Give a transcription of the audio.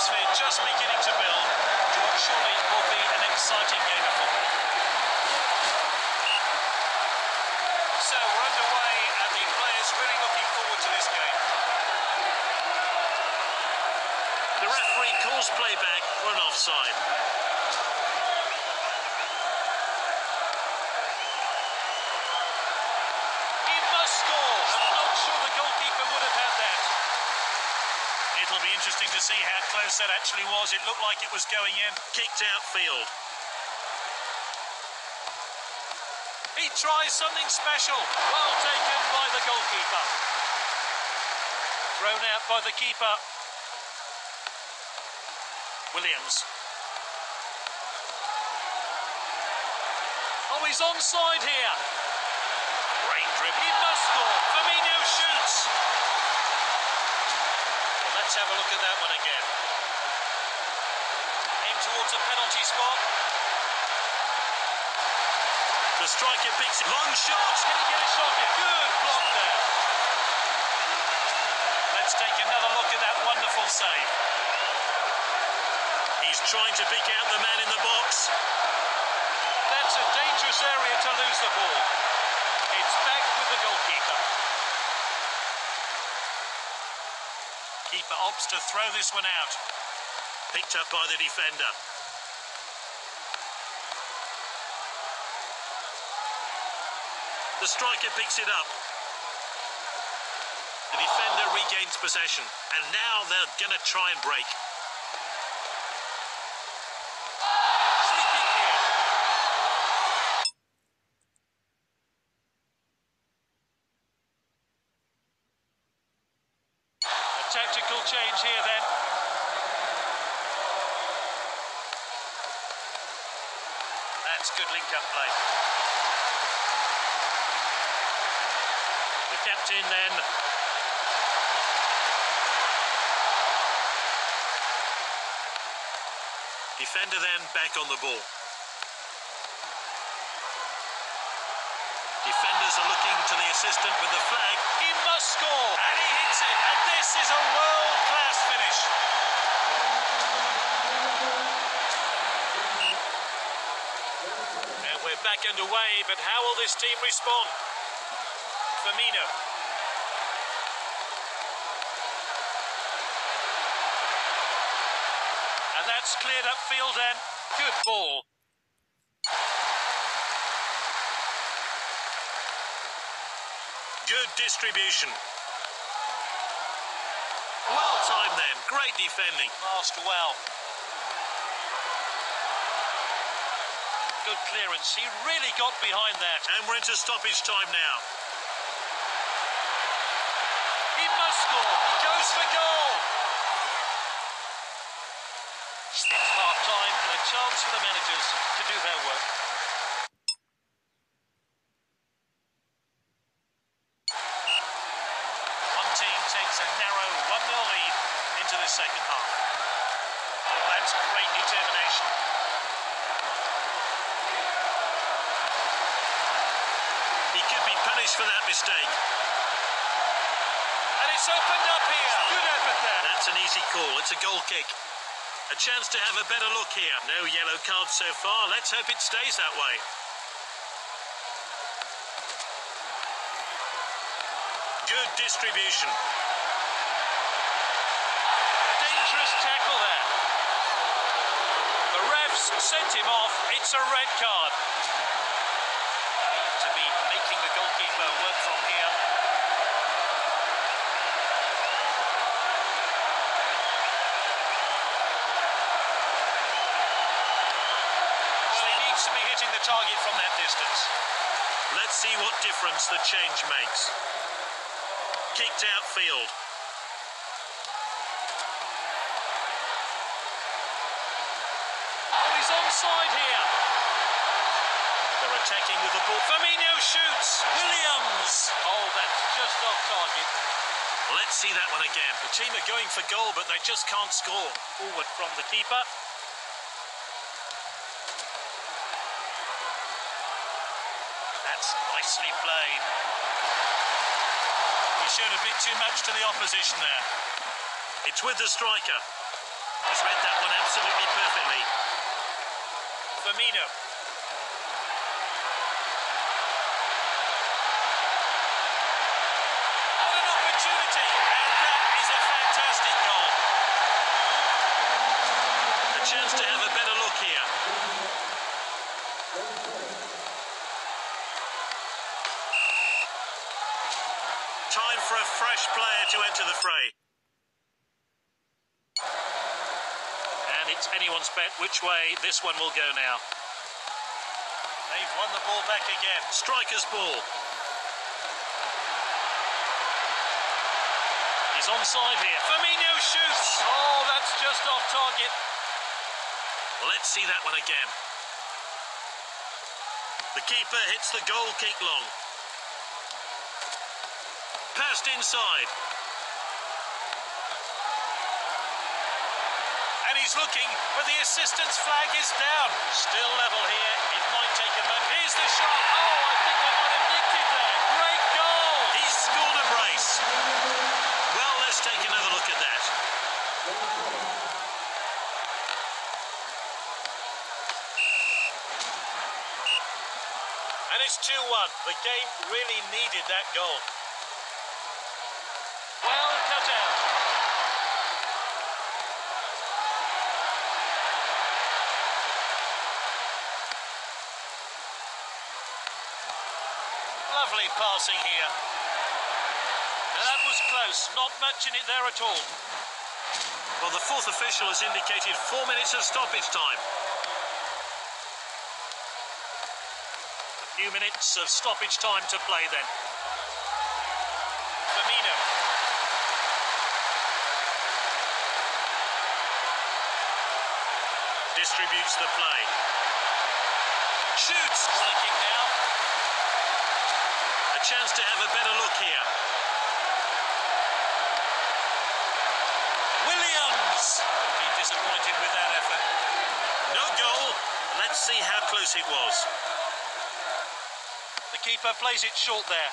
atmosphere just beginning to build to what surely will be an exciting game of football. So we're underway and the players really looking forward to this game. The referee calls playback for an offside. He must score. I'm not sure the goalkeeper would have had that. It'll be interesting to see how close that actually was. It looked like it was going in. Kicked outfield. He tries something special. Well taken by the goalkeeper. Thrown out by the keeper. Williams. Oh, he's onside here. Great dribble. He must score. Firmino shoots. Well, let's have a look at that one again. Aim towards a penalty spot. The striker picks it. Long shot. Can he get a shot? Good block there. Let's take another look at that wonderful save. He's trying to pick out the man in the box. That's a dangerous area to lose the ball. It's back with the goalkeeper. Keeper opts to throw this one out. Picked up by the defender. The striker picks it up. The defender regains possession, and now they're going to try and break. Free kick here. A tactical change here then. That's good link-up play. The captain then Defender then back on the ball. Looking to the assistant with the flag. He must score. And he hits it. And this is a world-class finish. And we're back underway, but how will this team respond? Firmino. And that's cleared up field then. Good ball. Good distribution. Well timed then. Great defending. Masked well. Good clearance. He really got behind that. And we're into stoppage time now. He must score. He goes for goal. It's half time and a chance for the managers to do their work. One team takes a narrow 1 0 lead into the second half. That's great determination. He could for that mistake. And it's opened up here. Good effort there. That's an easy call. It's a goal kick. A chance to have a better look here. No yellow cards so far. Let's hope it stays that way. Good distribution. Dangerous tackle there. The refs sent him off. It's a red card. Target from that distance. Let's see what difference the change makes. Kicked outfield. Oh, he's onside here. They're attacking with the ball. Firmino shoots. Williams! Oh, that's just off target. Let's see that one again. The team are going for goal, but they just can't score. Forward from the keeper. That's nicely played. He showed a bit too much to the opposition there. It's with the striker. He's read that one absolutely perfectly. Firmino. What an opportunity! And that is a fantastic goal. A chance to have a better look here. Time for a fresh player to the fray. And it's anyone's bet which way this one will go now. They've won the ball back again. Striker's ball. He's onside here. Firmino shoots. Oh, that's just off target. Let's see that one again. The keeper hits the goal kick long. Passed inside. He's looking, but the assistant's flag is down. Still level here. It might take a moment. Here's the shot. Oh, I think they might have nicked it there. Great goal. He's scored a brace. Well, let's take another look at that. And it's 2 1. The game really needed that goal. Well cut out. Passing here. And that was close. Not much in it there at all. Well, the fourth official has indicated four minutes of stoppage time. A few minutes of stoppage time to play then. Firmino. Distributes the play. Shoots. Striking now. Chance to have a better look here. Williams. Be disappointed with that effort. No goal. Let's see how close it was. The keeper plays it short there.